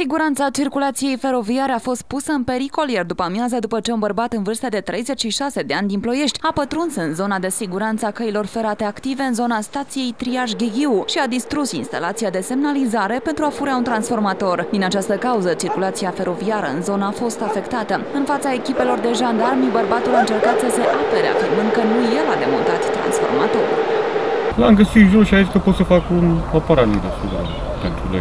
Siguranța circulației feroviare a fost pusă în pericol iar după amiază după ce un bărbat în vârstă de 36 de ani din Ploiești a pătruns în zona de siguranță a căilor ferate active în zona stației Triaj Gheghiu și a distrus instalația de semnalizare pentru a fura un transformator. Din această cauză, circulația feroviară în zona a fost afectată. În fața echipelor de jandarmi, bărbatul a încercat să se apere, afirmând că nu el a demontat transformatorul. L-am găsit jos și a zis că pot să fac un aparat de pentru 2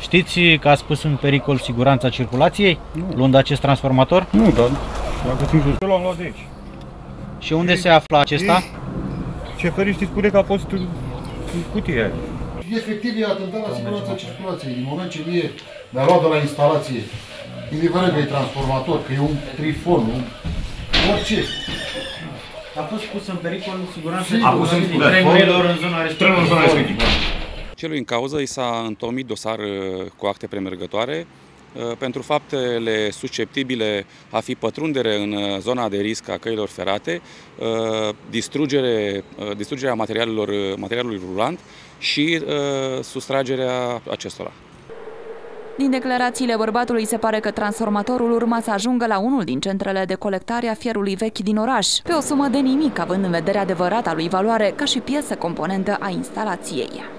Știți că ați pus în pericol siguranța circulației, nu. luând acest transformator? Nu, dar l-am găsit jos. L-am luat de aici. Și unde se află acesta? Șeferiștii spune că a fost în, în cutie aia. Efectiv, e atentat la siguranța circulației. Din moment ce mie mi-a luat de la instalație, indiferent că e transformator, că e un trifon, un orice. A fost pus în pericol siguranța Sigur, a pus în sigur. trenurilor în zona respectivă. Celui în cauză i s-a întomit dosar uh, cu acte premergătoare uh, pentru faptele susceptibile a fi pătrundere în uh, zona de risc a căilor ferate, distrugere, distrugerea materialelor, materialului rulant și sustragerea acestora. Din declarațiile bărbatului se pare că transformatorul urma să ajungă la unul din centrele de colectare a fierului vechi din oraș, pe o sumă de nimic, având în vedere adevărata lui valoare ca și piesă componentă a instalației.